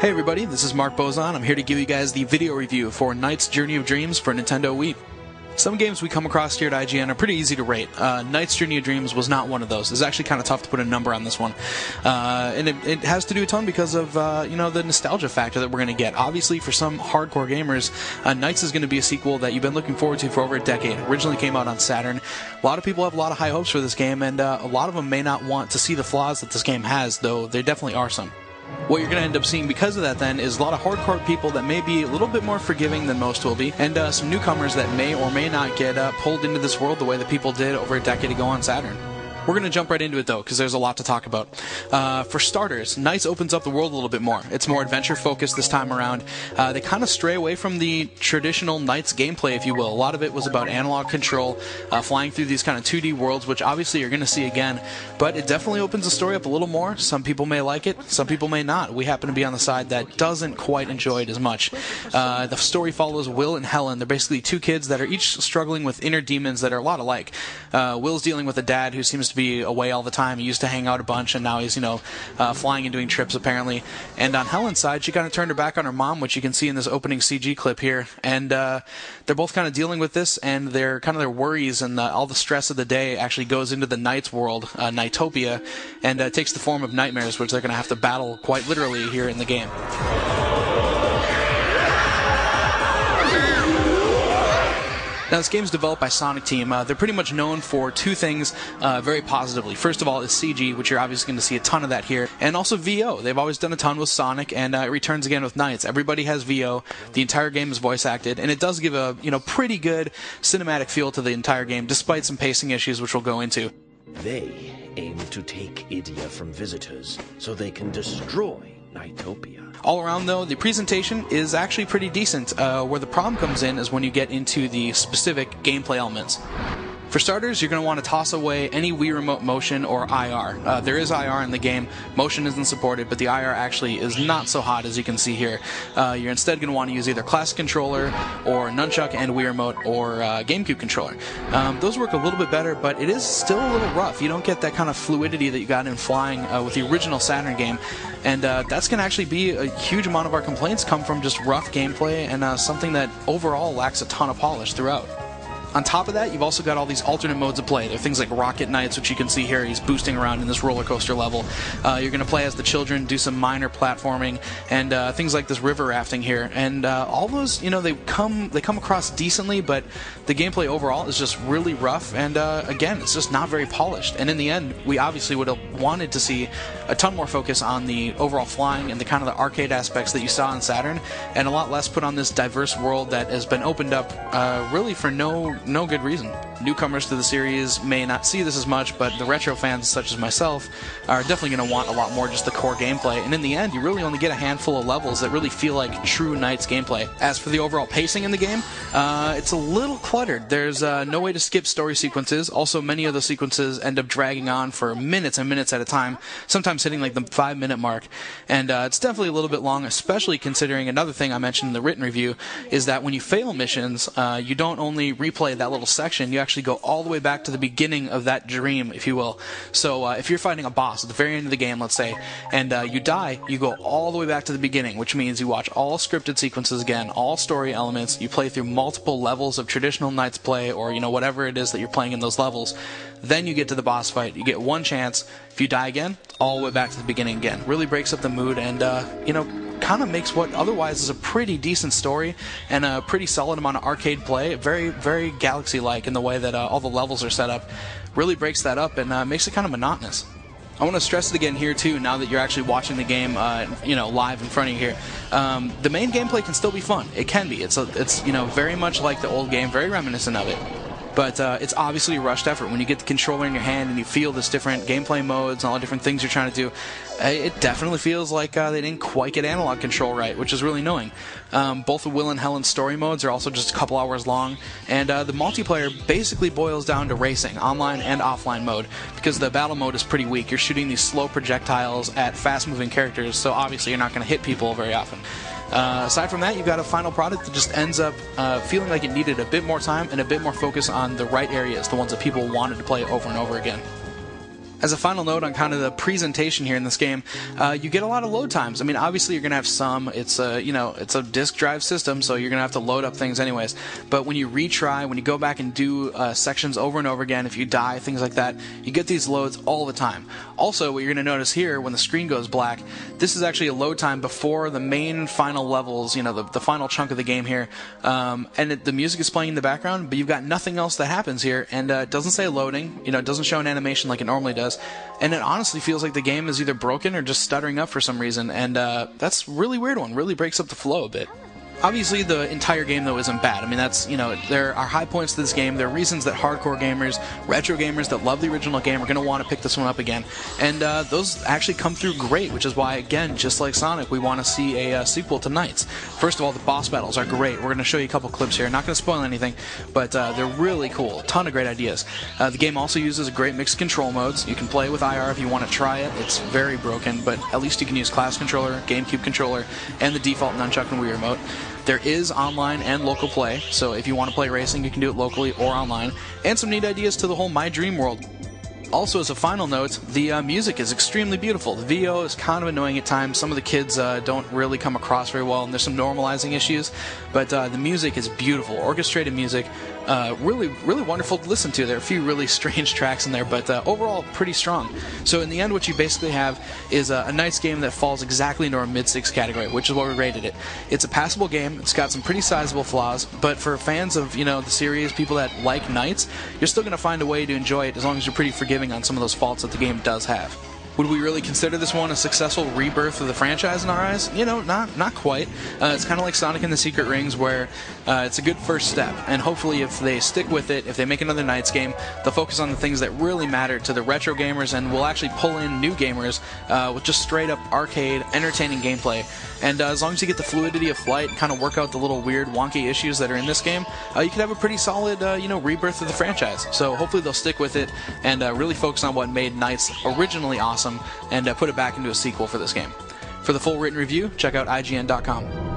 Hey everybody, this is Mark Bozon. I'm here to give you guys the video review for NiGHTS Journey of Dreams for Nintendo Wii. Some games we come across here at IGN are pretty easy to rate. Uh, NiGHTS Journey of Dreams was not one of those. It's actually kind of tough to put a number on this one, uh, and it, it, has to do a ton because of uh, you know the nostalgia factor that we're going to get. Obviously, for some hardcore gamers, uh, NiGHTS is going to be a sequel that you've been looking forward to for over a decade. Originally came out on Saturn. A lot of people have a lot of high hopes for this game, and uh, a lot of them may not want to see the flaws that this game has, though there definitely are some what you're going to end up seeing because of that then is a lot of hardcore people that may be a little bit more forgiving than most will be, and uh, some newcomers that may or may not get uh, pulled into this world the way that people did over a decade ago on Saturn. We're going to jump right into it though, because there's a lot to talk about. Uh, for starters, NiGHTS opens up the world a little bit more. It's more adventure focused this time around. Uh, they kind of stray away from the traditional NiGHTS gameplay, if you will. A lot of it was about analog control, uh, flying through these kind of 2D worlds, which obviously you're going to see again. But it definitely opens the story up a little more. Some people may like it, some people may not. We happen to be on the side that doesn't quite enjoy it as much. Uh, the story follows Will and Helen. They're basically two kids that are each struggling with inner demons that are a lot alike. Uh, Will's dealing with a dad who seems to be away all the time. He used to hang out a bunch, and now he's you know uh, flying and doing trips apparently. And on Helen's side, she kind of turned her back on her mom, which you can see in this opening CG clip here. And uh, they're both kind of dealing with this, and their kind of their worries and the, all the stress of the day actually goes into the night's world, uh, Nightopia, and uh, takes the form of nightmares, which they're going to have to battle quite literally here in the game. Now, this game is developed by Sonic Team. Uh, they're pretty much known for two things uh, very positively. First of all, is CG, which you're obviously going to see a ton of that here, and also VO. They've always done a ton with Sonic, and uh, it returns again with NiGHTS. Everybody has VO. The entire game is voice acted, and it does give a you know pretty good cinematic feel to the entire game, despite some pacing issues, which we'll go into. They aim to take Ideya from visitors so they can destroy All around, though, the presentation is actually pretty decent. Uh, where the problem comes in is when you get into the specific gameplay elements. For starters, you're going to want to toss away any Wii Remote Motion or IR. Uh, there is IR in the game. Motion isn't supported, but the IR actually is not so hot as you can see here. Uh, you're instead going to want to use either Classic Controller or Nunchuck and Wii Remote or uh, GameCube Controller. Um, those work a little bit better, but it is still a little rough. You don't get that kind of fluidity that you got in flying uh, with the original Saturn game, and uh, that's going to actually be a huge amount of our complaints come from just rough gameplay and uh, something that overall lacks a ton of polish throughout. On top of that, you've also got all these alternate modes of play. There are things like Rocket NiGHTS, which you can see here. He's boosting around in this roller coaster level. Uh, you're going to play as the children, do some minor platforming, and uh, things like this river rafting here. And uh, all those, you know, they come they come across decently, but the gameplay overall is just really rough. And uh, again, it's just not very polished. And in the end, we obviously would have wanted to see a ton more focus on the overall flying and the kind of the arcade aspects that you saw on Saturn, and a lot less put on this diverse world that has been opened up uh, really for no no good reason. Newcomers to the series may not see this as much, but the retro fans, such as myself, are definitely going to want a lot more just the core gameplay. And in the end, you really only get a handful of levels that really feel like true NiGHTS gameplay. As for the overall pacing in the game, uh, it's a little cluttered. There's uh, no way to skip story sequences. Also, many of the sequences end up dragging on for minutes and minutes at a time, sometimes hitting like the five minute mark. And uh, it's definitely a little bit long, especially considering another thing I mentioned in the written review is that when you fail missions, uh, you don't only replay that little section, you actually go all the way back to the beginning of that dream, if you will. So uh, if you're fighting a boss at the very end of the game, let's say, and uh, you die, you go all the way back to the beginning, which means you watch all scripted sequences again, all story elements. You play through multiple levels of traditional NiGHTS play, or you know whatever it is that you're playing in those levels. Then you get to the boss fight. You get one chance. If you die again, all the way back to the beginning again. Really breaks up the mood, and uh, you know kind of makes what otherwise is a pretty decent story and a pretty solid amount of arcade play, very, very Galaxy like in the way that uh, all the levels are set up, really breaks that up and uh, makes it kind of monotonous. I want to stress it again here too. Now that you're actually watching the game, uh, you know, live in front of you here, um, the main gameplay can still be fun. It can be. It's a, it's you know very much like the old game, very reminiscent of it. But uh, it's obviously a rushed effort. When you get the controller in your hand and you feel this different gameplay modes and all the different things you're trying to do, uh, it definitely feels like uh, they didn't quite get analog control right, which is really annoying. Um, both the Will and Helen story modes are also just a couple hours long, and uh, the multiplayer basically boils down to racing, online and offline mode, because the battle mode is pretty weak. You're shooting these slow projectiles at fast moving characters, so obviously you're not going to hit people very often. Uh, aside from that, you've got a final product that just ends up uh, feeling like it needed a bit more time and a bit more focus on the right areas, the ones that people wanted to play over and over again. As a final note on kind of the presentation here in this game, uh, you get a lot of load times. I mean, obviously you're going to have some. It's a you know it's a disk drive system, so you're going to have to load up things anyways. But when you retry, when you go back and do uh, sections over and over again, if you die, things like that, you get these loads all the time. Also, what you're going to notice here when the screen goes black, this is actually a load time before the main final levels. You know, the, the final chunk of the game here, um, and it, the music is playing in the background, but you've got nothing else that happens here, and uh, it doesn't say loading. You know, it doesn't show an animation like it normally does And it honestly feels like the game is either broken or just stuttering up for some reason. And uh, that's really weird one. Really breaks up the flow a bit. Obviously, the entire game though isn't bad. I mean, that's you know there are high points to this game. There are reasons that hardcore gamers, retro gamers that love the original game are going to want to pick this one up again, and uh, those actually come through great. Which is why, again, just like Sonic, we want to see a uh, sequel to NiGHTS. First of all, the boss battles are great. We're going to show you a couple clips here. Not going to spoil anything, but uh, they're really cool. A ton of great ideas. Uh, the game also uses a great mix of control modes. You can play with IR if you want to try it. It's very broken, but at least you can use class controller, GameCube controller, and the default nunchuck and Wii remote. There is online and local play, so if you want to play racing, you can do it locally or online. And some neat ideas to the whole My Dream World also, as a final note, the uh, music is extremely beautiful. The VO is kind of annoying at times. Some of the kids uh, don't really come across very well, and there's some normalizing issues. But uh, the music is beautiful, orchestrated music, uh, really, really wonderful to listen to. There are a few really strange tracks in there, but uh, overall pretty strong. So in the end, what you basically have is a, a nice game that falls exactly into our mid six category, which is what we rated it. It's a passable game. It's got some pretty sizable flaws, but for fans of you know the series, people that like NiGHTS, you're still going to find a way to enjoy it as long as you're pretty forgiving on some of those faults that the game does have. Would we really consider this one a successful rebirth of the franchise in our eyes? You know, not not quite. Uh, it's kind of like Sonic and the Secret Rings, where uh, it's a good first step, and hopefully, if they stick with it, if they make another NiGHTS game, they'll focus on the things that really matter to the retro gamers, and will actually pull in new gamers uh, with just straight up arcade, entertaining gameplay. And uh, as long as you get the fluidity of flight, kind of work out the little weird, wonky issues that are in this game, uh, you could have a pretty solid, uh, you know, rebirth of the franchise. So hopefully they'll stick with it and really focus on what made NiGHTS originally awesome awesome and uh, put it back into a sequel for this game. For the full written review, check out IGN.com.